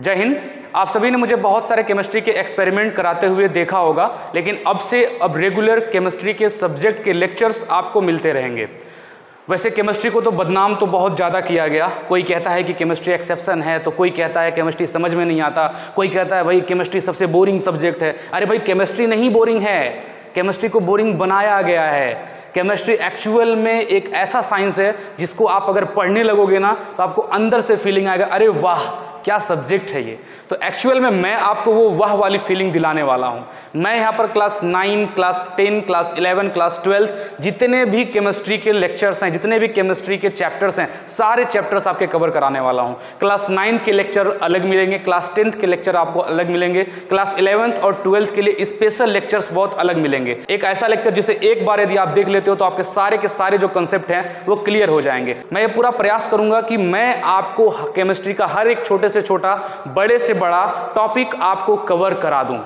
जय हिंद। आप सभी ने मुझे बहुत सारे केमिस्ट्री के एक्सपेरिमेंट कराते हुए देखा होगा, लेकिन अब से अब रेगुलर केमिस्ट्री के सब्जेक्ट के लेक्चर्स आपको मिलते रहेंगे। वैसे केमिस्ट्री को तो बदनाम तो बहुत ज़्यादा किया गया। कोई कहता है कि केमिस्ट्री एक्सेप्शन है तो कोई कहता है केमिस्ट्री समझ में नहीं आता। कोई कहता है, भाई केमिस्ट्री सबसे बोरिंग सब्जेक्ट है। अरे भाई केमिस्ट्री नहीं बोरिंग है। केमिस्ट्री को बोरिंग बनाया गया है। केमिस्ट्री एक्चुअल में एक ऐसा साइंस है, जिसको आप अगर पढ़ने लगोगे ना तो आपको अंदर से फीलिंग आएगा, अरे वाह क्या सब्जेक्ट है ये? तो एक्चुअल में मैं आपको वो वह वाली फीलिंग दिलाने वाला हूँ। मैं यहाँ पर class nine class ten class eleven class twelfth जितने भी केमिस्ट्री के लेक्चर्स हैं, जितने भी केमिस्ट्री के चैप्टर्स हैं, सारे चैप्टर्स आपके कवर कराने वाला हूँ। क्लास नाइन्थ के लेक्चर अलग मिलेंगे क्लास टेंथ के लेक्चर आपको अलग मिलेंगे क्लास इलेवंथ और ट्वेल्थ के लिए स्पेशल लेक्चर्स बहुत अलग मिलेंगे। एक ऐसा लेक्चर जिसे एक बार यदि आप देख लेते हो तो आपके सारे के सारे जो कंसेप्ट हैं, वो क्लियर हो जाएँगे। मैं ये पूरा प्रयास करूँगा कि मैं आपको केमिस्ट्री का हर एक छोटे से छोटा, बड़े से बड़ा टॉपिक आपको कवर करा दूँ।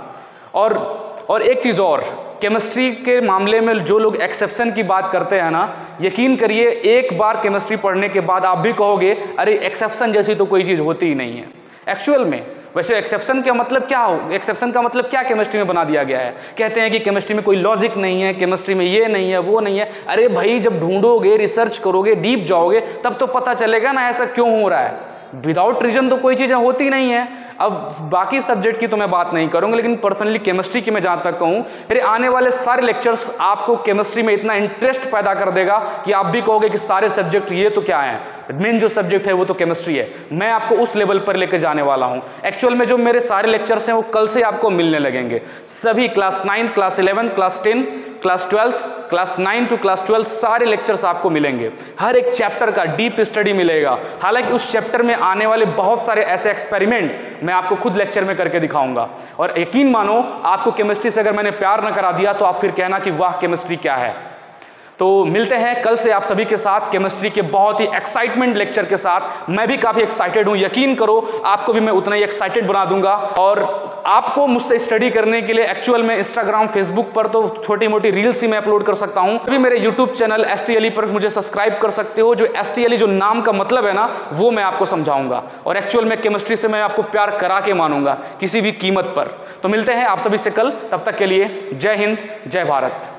और और एक चीज़ और केमिस्ट्री के मामले में जो लोग एक्सेप्शन की बात करते हैं ना, यकीन करिए, एक बार केमिस्ट्री पढ़ने के बाद आप भी कहोगे, अरे एक्सेप्शन जैसी तो कोई चीज़ होती ही नहीं है। एक्चुअल में, वैसे एक्सेप्शन का मतलब क्या हो एक्सेप्शन का मतलब क्या केमिस्ट्री में बना दिया गया है? कहते हैं कि केमिस्ट्री में कोई लॉजिक नहीं है केमिस्ट्री में ये नहीं है, वो नहीं है। अरे भाई, जब ढूंढोगे रिसर्च करोगे डीप जाओगे, तब तो पता चलेगा ना ऐसा क्यों हो रहा है। विदाउट रीजन तो कोई चीज़ें होती नहीं है। अब बाकी सब्जेक्ट की तो मैं बात नहीं करूँगा, लेकिन पर्सनली केमिस्ट्री की मैं जहाँ तक कहूँ फिर आने वाले सारे लेक्चर्स आपको केमिस्ट्री में इतना इंटरेस्ट पैदा कर देगा कि आप भी कहोगे कि सारे सब्जेक्ट ये तो क्या है? मेन जो सब्जेक्ट है वो तो केमिस्ट्री है। मैं आपको उस लेवल पर लेकर जाने वाला हूँ। एक्चुअल में जो मेरे सारे लेक्चर्स हैं वो कल से आपको मिलने लगेंगे। सभी class ninth class eleventh class ten class twelfth, class nine to class twelfth सारे लेक्चर्स आपको मिलेंगे। हर एक चैप्टर का डीप स्टडी मिलेगा। हालाँकि उस चैप्टर में आने वाले बहुत सारे ऐसे एक्सपेरिमेंट मैं आपको खुद लेक्चर में करके दिखाऊँगा। और यकीन मानो, आपको केमिस्ट्री से अगर मैंने प्यार न करा दिया तो आप फिर कहना कि वाह केमिस्ट्री क्या है। तो मिलते हैं कल से आप सभी के साथ केमिस्ट्री के बहुत ही एक्साइटमेंट लेक्चर के साथ। मैं भी काफ़ी एक्साइटेड हूँ। यकीन करो, आपको भी मैं उतना ही एक्साइटेड बना दूँगा। और आपको मुझसे स्टडी करने के लिए एक्चुअल में इंस्टाग्राम फेसबुक पर तो छोटी मोटी रील्स ही मैं अपलोड कर सकता हूँ। अभी मेरे यूट्यूब चैनल एस पर मुझे सब्सक्राइब कर सकते हो, जो एस जो नाम का मतलब है ना, वो मैं आपको समझाऊँगा। और एक्चुअल में केमिस्ट्री से मैं आपको प्यार करा के मानूँगा, किसी भी कीमत पर। तो मिलते हैं आप सभी से कल, तब तक के लिए जय हिंद, जय भारत।